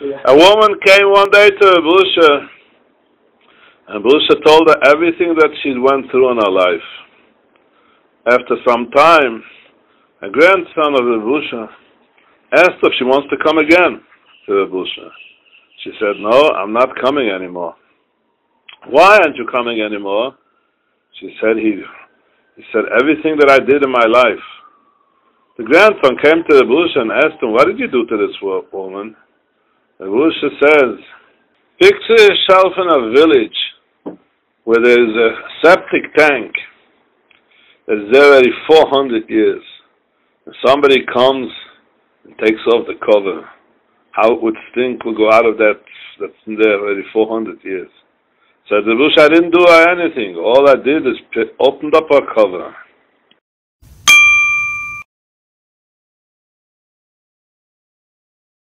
A woman came one day to Busha, and Busha told her everything that she went through in her life. After some time, a grandson of the Busha asked if she wants to come again to the Busha. She said, No, I'm not coming anymore. Why aren't you coming anymore? She said, He, he said, Everything that I did in my life. The grandson came to the Busha and asked him, What did you do to this woman? The Busha says, Picture yourself in a village where there's a septic tank that's there already 400 years. And somebody comes and takes off the cover. How it would stink will go out of that that's in there already 400 years. So the Bush, I didn't do anything. All I did is opened up our cover